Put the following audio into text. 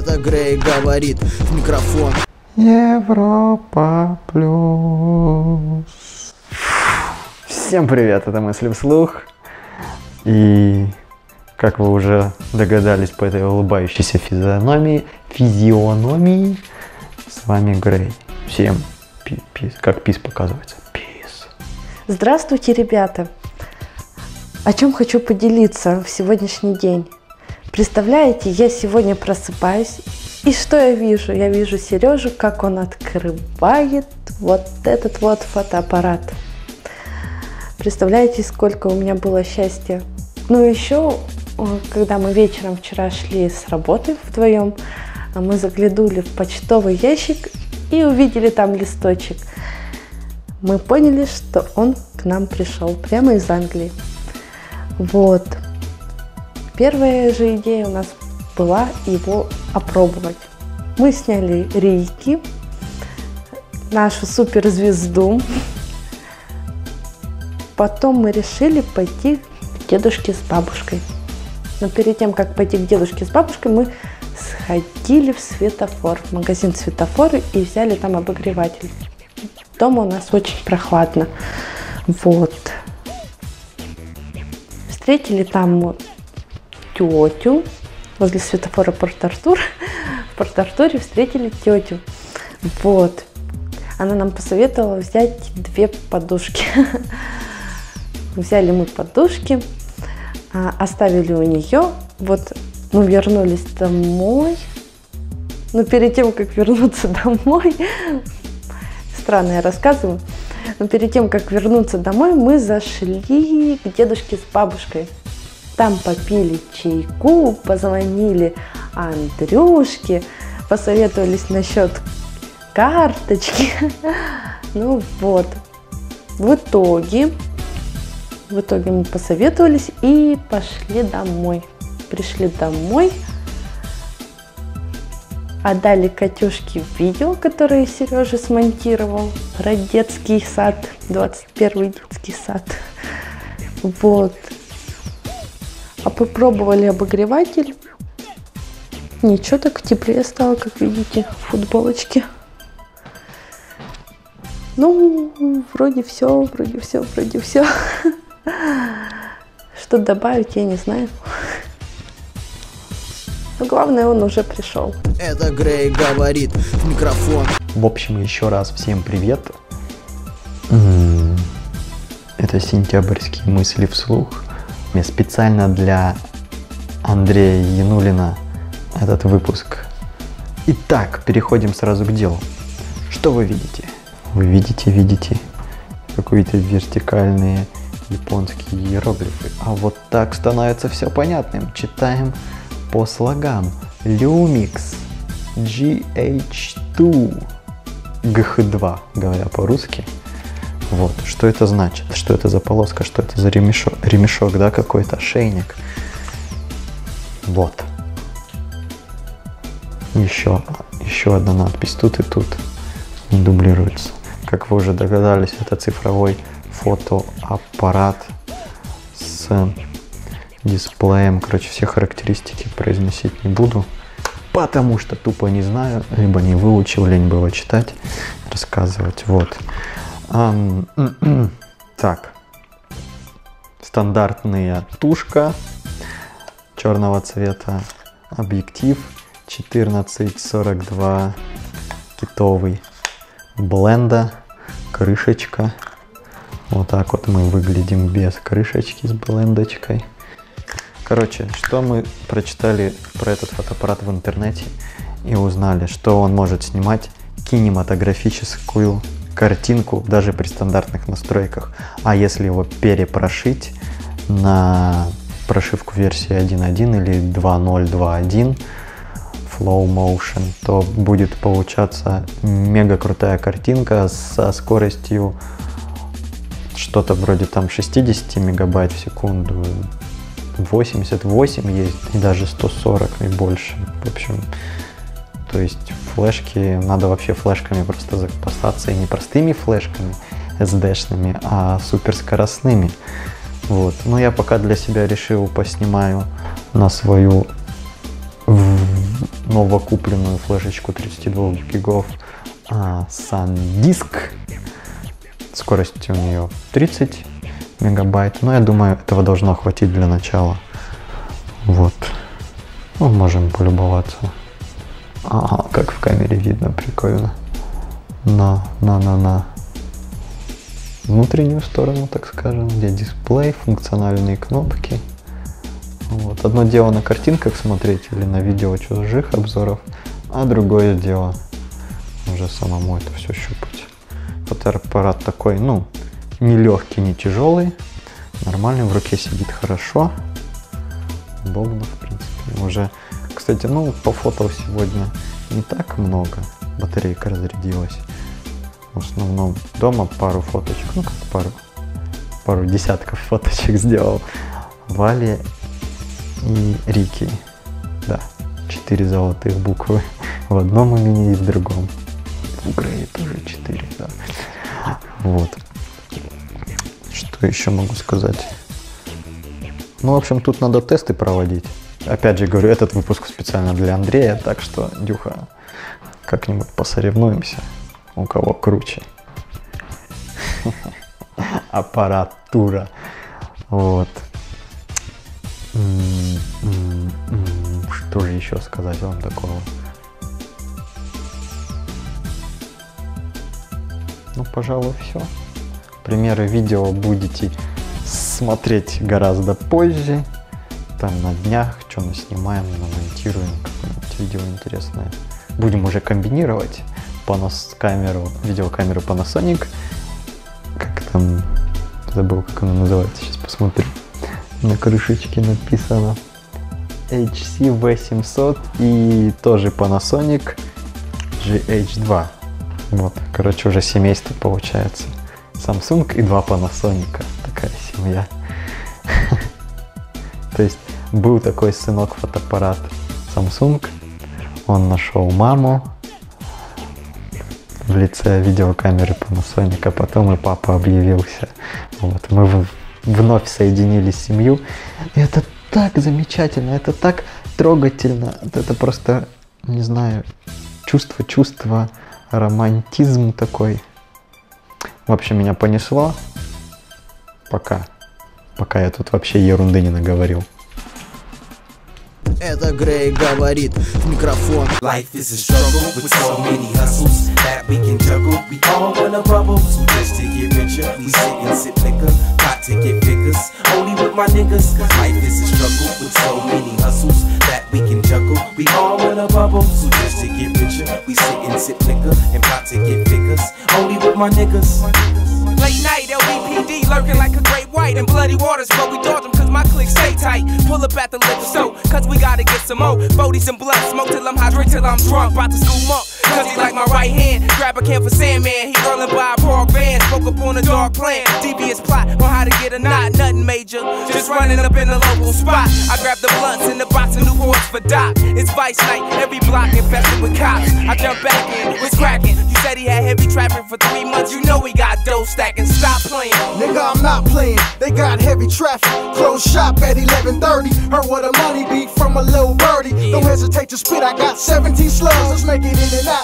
Это Грей говорит в микрофон. Европа плюс. Всем привет, это мысли вслух. И как вы уже догадались по этой улыбающейся физиономии, физиономии, с вами Грей. Всем пи- пис, как пис показывается. Пис. Здравствуйте, ребята! О чем хочу поделиться в сегодняшний день? Представляете, я сегодня просыпаюсь, и что я вижу? Я вижу Сережу, как он открывает вот этот вот фотоаппарат. Представляете, сколько у меня было счастья. Ну, еще, когда мы вечером вчера шли с работы вдвоем, а мы заглянули в почтовый ящик и увидели там листочек. Мы поняли, что он к нам пришел прямо из Англии. Вот. Первая же идея у нас была его опробовать. Мы сняли рейки, нашу суперзвезду. Потом мы решили пойти к дедушке с бабушкой. Но перед тем, как пойти к дедушке с бабушкой, мы сходили в светофор, в магазин светофоры и взяли там обогреватель. Дома у нас очень прохладно. Вот. Встретили там вот тетю возле светофора Порт-Артур. В Порт-Артуре встретили тетю. Вот. Она нам посоветовала взять две подушки. Взяли мы подушки, а, оставили у нее. Вот мы вернулись домой. Но перед тем, как вернуться домой, странно я рассказываю, но перед тем, как вернуться домой, мы зашли к дедушке с бабушкой. Там попили чайку, позвонили Андрюшке, посоветовались насчет карточки. Ну вот. В итоге, в итоге мы посоветовались и пошли домой. Пришли домой, отдали Катюшке видео, которое Сережа смонтировал про детский сад, 21 детский сад. Вот. А попробовали обогреватель. Ничего, так теплее стало, как видите, в футболочке. Ну, вроде все, вроде все, вроде все. Что добавить, я не знаю. Но главное, он уже пришел. Это Грей говорит в микрофон. В общем, еще раз всем привет. Это сентябрьские мысли вслух. Специально для Андрея Янулина этот выпуск. Итак, переходим сразу к делу. Что вы видите? Вы видите, видите какие-то вертикальные японские иероглифы. А вот так становится все понятным. Читаем по слогам. Lumix GH2 GH2, говоря по-русски. Вот, что это значит? Что это за полоска? Что это за ремешок? Ремешок, да, какой-то ошейник. Вот. Еще, еще одна надпись тут и тут не дублируется. Как вы уже догадались, это цифровой фотоаппарат с дисплеем. Короче, все характеристики произносить не буду, потому что тупо не знаю, либо не выучил, лень было читать, рассказывать. Вот. Так. Стандартная тушка черного цвета, объектив 1442 китовый, бленда, крышечка. Вот так вот мы выглядим без крышечки с блендочкой. Короче, что мы прочитали про этот фотоаппарат в интернете и узнали, что он может снимать кинематографическую картинку даже при стандартных настройках. А если его перепрошить на прошивку версии 1.1 или 2.0.2.1 Flow Motion, то будет получаться мега крутая картинка со скоростью что-то вроде там 60 мегабайт в секунду, 88 есть и даже 140 и больше. В общем, то есть флешки, надо вообще флешками просто запасаться и не простыми флешками SD-шными, а суперскоростными. Вот. Но я пока для себя решил поснимаю на свою новокупленную флешечку 32 гигов а, SanDisk. Скорость у нее 30 мегабайт, но я думаю, этого должно хватить для начала. Вот. Ну, можем полюбоваться. Ага, как в камере видно, прикольно. На, на, на, на. Внутреннюю сторону, так скажем, где дисплей, функциональные кнопки. Вот. Одно дело на картинках смотреть или на видео чужих обзоров, а другое дело уже самому это все щупать. Фотоаппарат такой, ну, не легкий, не тяжелый, нормальный, в руке сидит хорошо, удобно, в принципе. Уже, кстати, ну, по фото сегодня не так много, батарейка разрядилась. В основном дома пару фоточек, ну как пару, пару десятков фоточек сделал. Вали и Рики. Да, четыре золотых буквы в одном имени и в другом. В Грее тоже четыре, да. Вот. Что еще могу сказать? Ну, в общем, тут надо тесты проводить. Опять же говорю, этот выпуск специально для Андрея, так что, Дюха, как-нибудь посоревнуемся, у кого круче. Аппаратура. Вот. Что же еще сказать вам такого? Ну, пожалуй, все. Примеры видео будете смотреть гораздо позже. Там на днях что мы снимаем, намонтируем какое-нибудь видео интересное. Будем уже комбинировать Panos камеру, видеокамеру Panasonic. Как там, забыл, как она называется, сейчас посмотрю на крышечке написано HC V700 и тоже Panasonic GH2. Вот, короче, уже семейство получается. Samsung и два Panasonic. Такая семья. То есть был такой сынок фотоаппарат Samsung. Он нашел маму в лице видеокамеры Panasonic, а потом и папа объявился. Вот, мы вновь соединили семью. И это так замечательно, это так трогательно. Это просто, не знаю, чувство, чувство, романтизм такой. В общем, меня понесло. Пока. Пока я тут вообще ерунды не наговорил. Это Грей говорит в микрофон. Life is a struggle with so many hustles that we can juggle. We all wanna bubble, so just to get richer, we sit and sip liquor, pot to get figures. Only with my niggas, cause life is a struggle with so many hustles that we can juggle. We all wanna bubble, so just to get richer, we sit and sip liquor and pot to get figures. Only with my niggas. Late night, LBPD lurking like a great white and bloody waters, but we dodge them cause my clique stay tight. Pull up at the liquor store, cause we gotta get some more. 40s and blood, smoke till I'm drink till I'm drunk. About to school up, cause he like my right hand. Grab a can for Sandman, he rolling by a park van. Spoke up on a dark plan, devious plot on how to get a knot, nothing major. Just running up in the local spot. I grab the blunts in the box of Newports for Doc. It's Vice Night, every block infested with cops. I jump back in, what's cracking? You said he had heavy traffic for three months, you know he got dough stacking. Stop playing. Nigga, I'm not playing. They got heavy traffic. Close shop at 11:30. Heard what the money be from a little birdie. Don't hesitate to spit. I got 17 slugs. Let's make it in and out